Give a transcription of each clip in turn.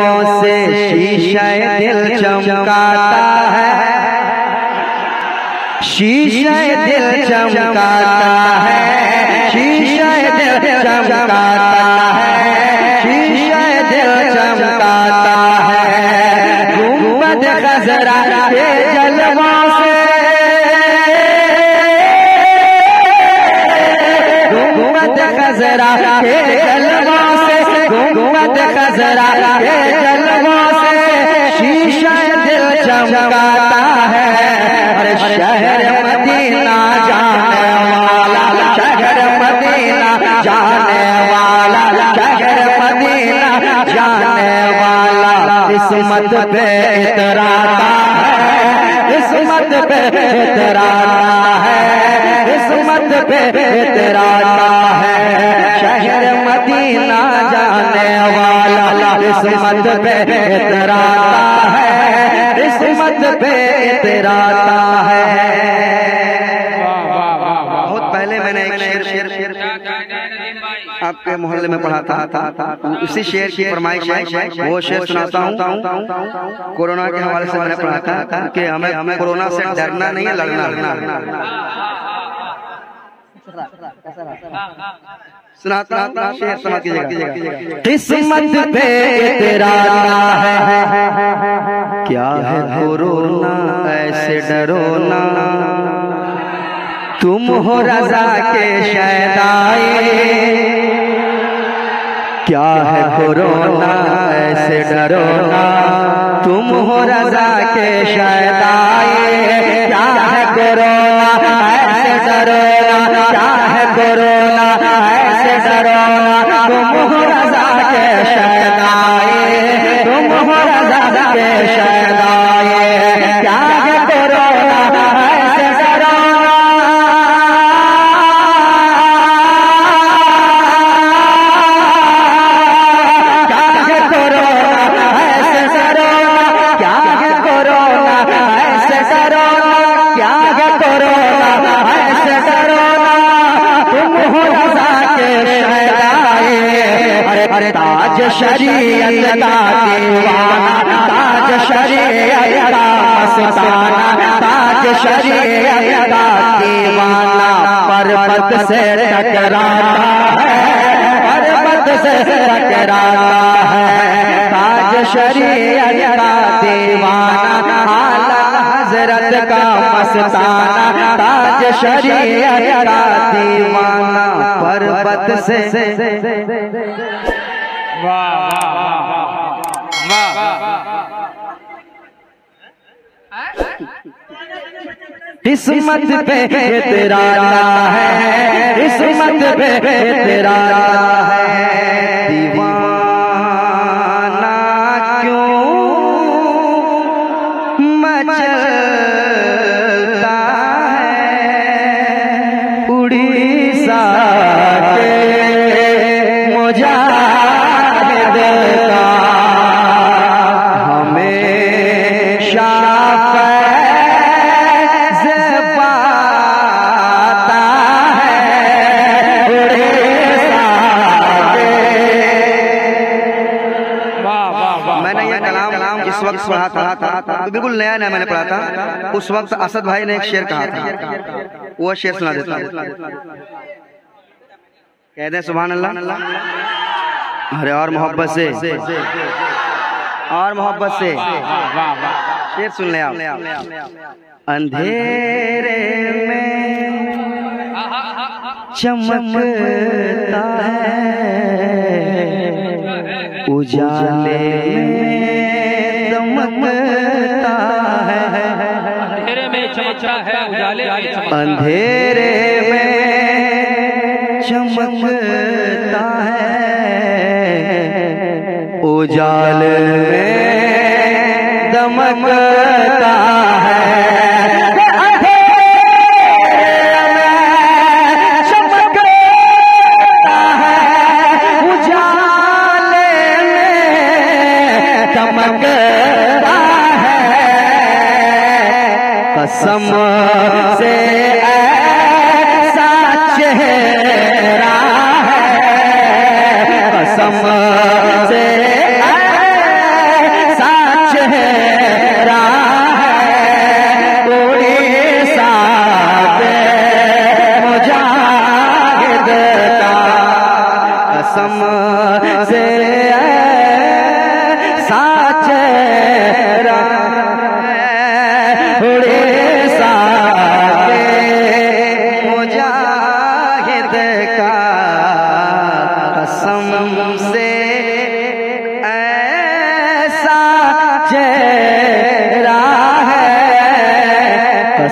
जलवों से शीशा दिल चमकाता है। शीशा दिल चमकाता है। शीशा दिल चमकाता है। शीशा दिल चमकाता है। गुंबद खजरा के जलवों से। गुंबद खजरा के जलवों से। गुंबद खजरा के जलवों से शीशा दिल चमकाता है। अरे शहर मदीना जाने वाला शहर मदीना जाने वाला शहर मदीना जाने वाला किस्मत पे इतराता है। किस्मत पे इतराता है। किस्मत पे इतराता किस्मत पे इतराता है किस्मत पे इतराता है। बहुत पहले मैंने एक शेर शेर शेर आपके मोहल्ले में पढ़ा था, था, था, था उसी शेर की फरमाइश है वो शेर सुनाता हूँ। कोरोना के हवाले से मैंने पढ़ा था कि हमें हमें कोरोना से डरना नहीं है लड़ना किस्मत पे तेरा है। क्या है कोरोना ऐसे डरो ना तुम हो रजा के शैदाए क्या है कोरोना ऐसे डरो ना तुम हो रजा के शैदाए क्या है कोरोना अरे ताज शरीयत का दीवाना ताज शरीयत का ताज शरीयत का दीवाना पर्वत से टकराता है पर्वत से टकराता है ताज शरीयत का दीवाना हज़रत का मस्ताना ताज शरीयत का दीवाना पर्वत से किस्मत पे तेरा है किस्मत पे तेरा है दीवाना क्यों मचलता वक्त पढ़ा था, था बिल्कुल नया नया मैंने पढ़ा था। उस वक्त असद भाई ने एक शेर कहा था। वो शेर सुना देता हूँ। कह दें सुबहान अल्लाह अरे और मोहब्बत से। और मोहब्बत से। शेर सुन ले अंधेरे में चमकता है। उजाले में है। अंधेरे में चमकता है उजाले अंधेरे में चमकता है। उजाल में दमकता दमकता है। कसम से ऐसा चेहरा है। कसम से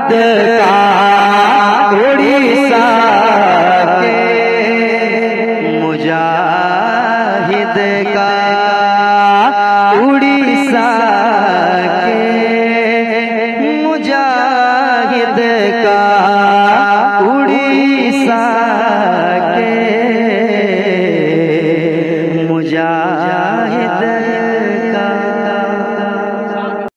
मुजाहिद का